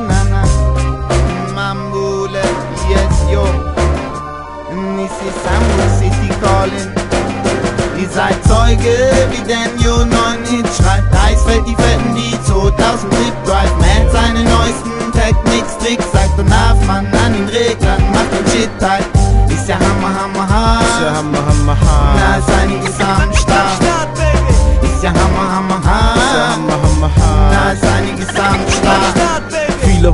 nana Mambula, yes yo. Nisi Samu City calling. Ihr seid Zeuge, wie Daniel 9 Hit schreibt Eis fällt die Fetten, die 2000 Trip Drive. Man seine neuesten Technics, Tricks Sagt und darf man an den Reglern, macht den Shit halt Ist ja Hammer, Hammer, hart Ist ja Hammer, Hammer, hart Na, ist einiges am Start. Ist ja Hammer, Hammer, hart Ist ja Hammer, Hammer, hart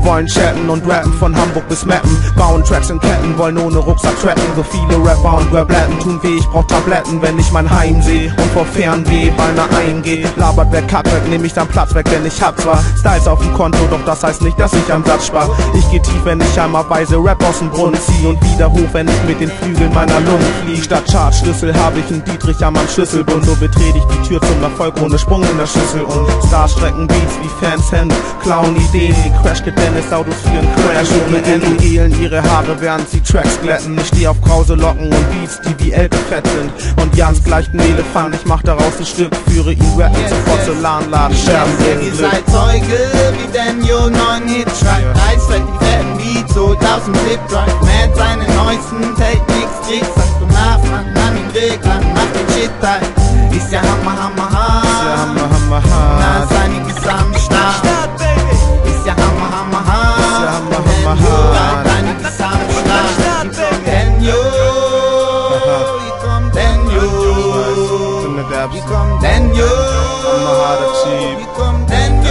wollen chatten und rappen von Hamburg bis Mappen. Bauen Tracks in Ketten, wollen ohne Rucksack tracken. So viele Rapper und Rabletten tun weh, ich brauch Tabletten, wenn ich mein Heim seh und vor Fernweh beinahe eingeh. Labert wer Kack weg, nehm ich dann Platz weg, denn ich hab zwar Styles auf dem Konto, doch das heißt nicht, dass ich am Satz spar. Ich geh tief, wenn ich einmal weise Rap aus dem Brunnen zieh und wieder hoch, wenn ich mit den Flügeln meiner Lungen flieg. Statt Chartschlüssel hab ich einen Dietrich an meinem Schlüsselbund. So betrete ich die Tür zum Erfolg ohne Sprung in der Schüssel und Stars strecken Beats wie Fans Hände, klauen Ideen wie Crash Dennis Autos führen Crash ohne Ende. Ehlen ihre Haare während sie Tracks glätten. Ich steh auf krause Locken und Beats, die wie Elke fett sind Und Jans gleicht ein Elefant, ich mach daraus ein Stück Führe ihn rappen zum Porzellanladen Scherben Ihr seid Zeuge, wie Daniel 9 Hits schreibt. Eisfeld die fetten Beats, 2000 Zip Drive Mad seine neuesten Techniks, Tricks. Sagt und darf man an den Reglern, macht den Shit halt Ist ja Hammer, Hammer, hart Ist ja Hammer, Hammer, Na, Daniel Bin der Derbste. Hier kommt Daniel Hammer, harter Typ. Hier kommt Daniel Daniel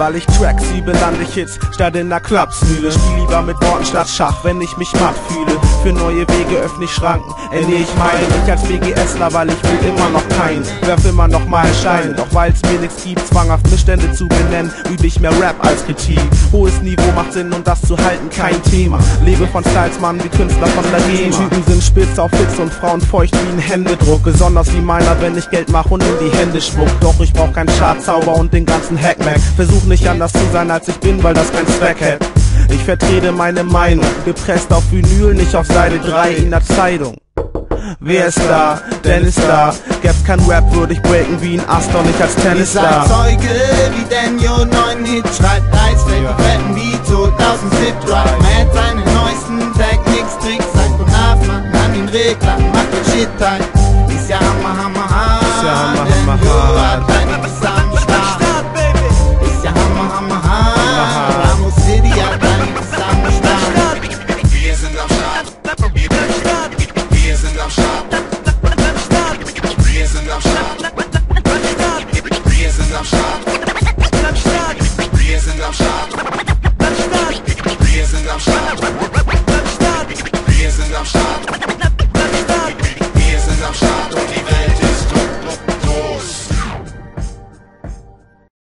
Weil ich Tracks liebe, lande ich Hits statt in der Klapsmühle. Spiel lieber mit Worten statt Schach, wenn ich mich matt fühle. Für neue Wege öffne ich Schranken, ernähre ich meine. Ich als BGSler, weil ich will immer noch keinen. Werf immer noch mal Scheine, doch weil's mir nichts gibt, zwanghaft Missstände zu benennen, übe ich mehr Rap als Kritik. Hohes Niveau macht Sinn und das zu halten kein Thema. Lebe von Styles, Mann, wie Künstler von der GEMA. Typen sind spitz auf Hits und Frauen feucht wie ein Händedruck. Besonders wie meiner, wenn ich Geld mach und in die Hände spuck. Doch ich brauch keinen Chartzauber und den ganzen Hackmack. Versuch nicht anders zu sein als ich bin, weil das keinen Zweck hat. Ich vertrete meine Meinung, gepresst auf Vinyl, nicht auf Seite 3 in der Zeitung. Wer ist da? Dennis da. Gäb's kein Rap, würde ich breaken wie ein Astor, nicht als seid Tennisstar. Zeuge, wie Daniel 9 Hits schreibt Eisfeld die fetten Beats, 2000 Zip Drive Mad seine neuesten Techniks, Tricks Sagt und man an den Reglern, macht den Shit halt shut up.